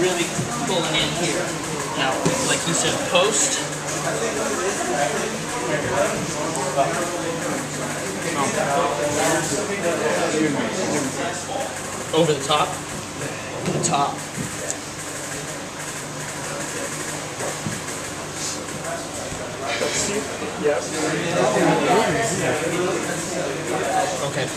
Really pulling in here. Now, like you said, post. Over the top. The top. Okay.